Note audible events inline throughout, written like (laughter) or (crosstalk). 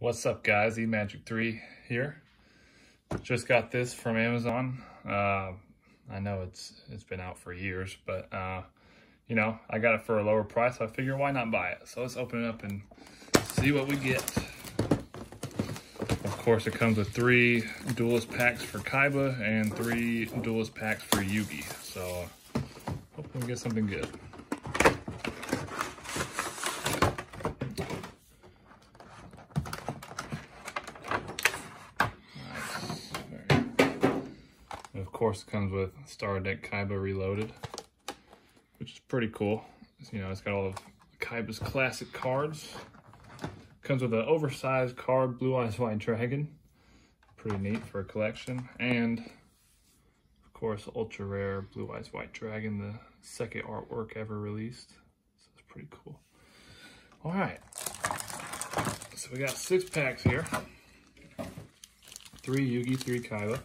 What's up guys, eMagic 3 here. Just got this from Amazon. Uh, I know it's it's been out for years, but uh, you know, I got it for a lower price. I figure why not buy it? So let's open it up and see what we get. Of course, it comes with three Duelist packs for Kaiba and three Duelist packs for Yugi. So hopefully we get something good. of course, comes with Starter Deck Kaiba Reloaded, which is pretty cool. You know, it's got all of Kaiba's classic cards. Comes with an oversized card, Blue Eyes White Dragon. Pretty neat for a collection. And, of course, ultra rare Blue Eyes White Dragon, the second artwork ever released. So it's pretty cool. All right. So we got six packs here. Three Yugi, three Kaiba.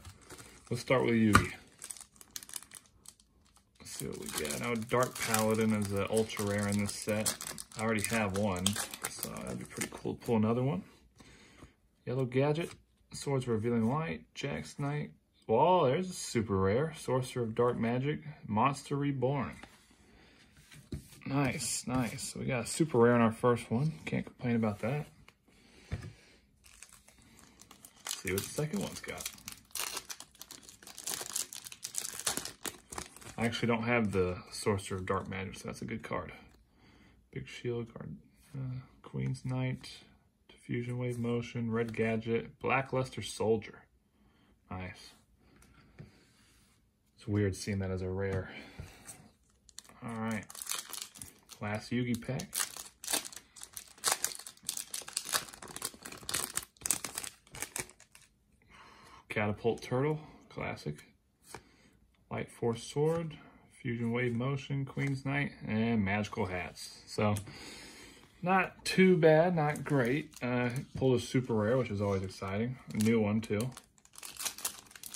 Let's start with Yugi. Let's see what we get. Now, Dark Paladin is an ultra rare in this set. I already have one, so that'd be pretty cool to pull another one. Yellow Gadget, Swords Revealing Light, Jack's Knight. Well, there's a super rare. Sorcerer of Dark Magic, Monster Reborn. Nice, nice. We got a super rare in our first one. Can't complain about that. See what the second one's got. I actually don't have the Sorcerer of Dark Magic, so that's a good card. Big Shield Gardna. Uh, Queen's Knight, Diffusion Wave Motion, Red Gadget, Blackluster Soldier. Nice. It's weird seeing that as a rare. All right. Last Yugi pack. Catapult Turtle, classic. Light Force Sword, Fusion Wave Motion, Queen's Knight, and Magical Hats. So, not too bad, not great. Uh, pulled a super rare, which is always exciting. A new one, too.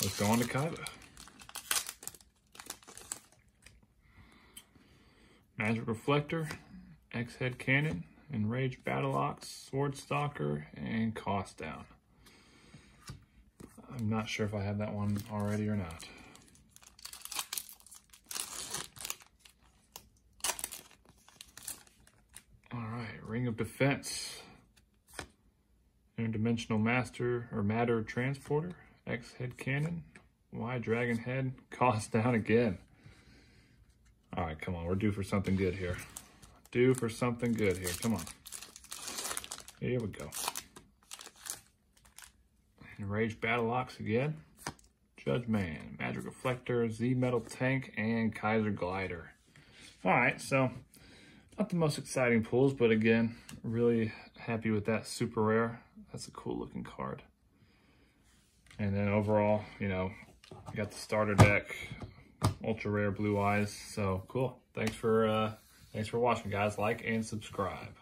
Let's go on to Kaiba. Magic Reflector, X-Head Cannon, Enraged Battle Ox, Sword Stalker, and Cost Down. I'm not sure if I have that one already or not. Ring of Defense. Interdimensional Master or Matter Transporter. X Head Cannon. Y Dragon Head. (laughs) Cost down again. All right, come on. We're due for something good here. Due for something good here. Come on. Here we go. Enraged Battle Ox again. Judge Man, Magic Reflector, Z Metal Tank, and Kaiser Glider. All right, so not the most exciting pulls, but again, really happy with that super rare. That's a cool looking card. And then overall, you know, got the starter deck, ultra rare blue eyes. So cool. Thanks for uh, thanks for watching, guys. Like and subscribe.